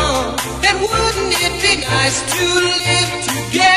Oh, and wouldn't it be nice to live together?